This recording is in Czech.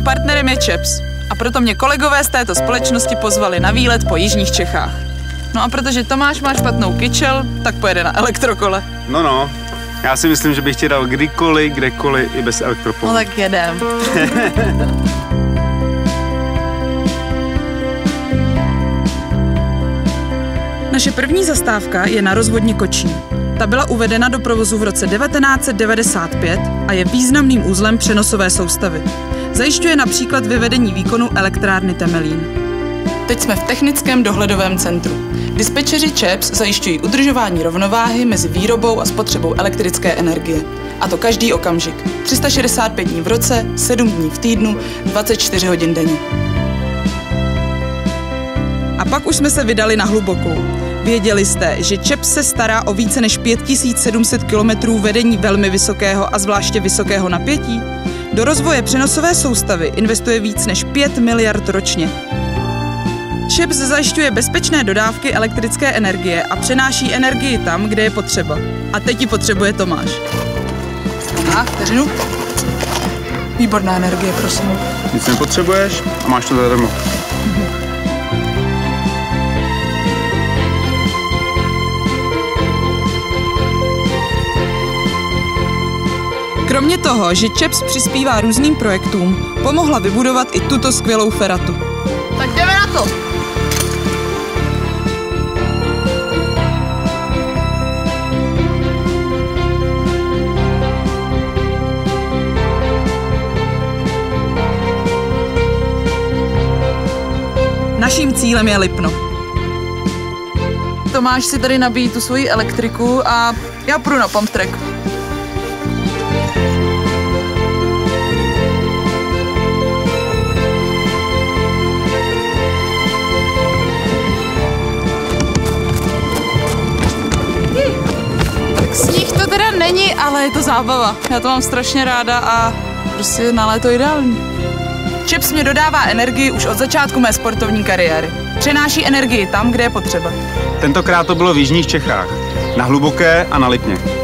sponzorem je Čeps a proto mě kolegové z této společnosti pozvali na výlet po jižních Čechách. No a protože Tomáš má špatnou kyčel, tak pojede na elektrokole. No no, já si myslím, že bych ti dal kdykoliv, kdekoliv i bez elektropolu. No tak jedem. Naše první zastávka je na rozvodně Kočí. Ta byla uvedena do provozu v roce 1995 a je významným uzlem přenosové soustavy. Zajišťuje například vyvedení výkonu elektrárny Temelín. Teď jsme v technickém dohledovém centru. Dispečeři ČEPS zajišťují udržování rovnováhy mezi výrobou a spotřebou elektrické energie. A to každý okamžik. 365 dní v roce, 7 dní v týdnu, 24 hodin denně. A pak už jsme se vydali na hlubokou. Věděli jste, že ČEPS se stará o více než 5700 km vedení velmi vysokého a zvláště vysokého napětí? Do rozvoje přenosové soustavy investuje víc než 5 miliard ročně. ČEPS zajišťuje bezpečné dodávky elektrické energie a přenáší energii tam, kde je potřeba. A teď ji potřebuje Tomáš. A, vteřinu. Výborná energie, prosím. Nic nepotřebuješ a máš to zadarmo. Kromě toho, že ČEPS přispívá různým projektům, pomohla vybudovat i tuto skvělou feratu. Tak jdeme na to! Naším cílem je Lipno. Tomáš si tady nabíjí tu svoji elektriku a já půjdu na pump track. Ale je to zábava. Já to mám strašně ráda a prostě na léto ideální. Chips mě dodává energii už od začátku mé sportovní kariéry. Přenáší energii tam, kde je potřeba. Tentokrát to bylo v Jižních Čechách, na Hluboké a na Lipně.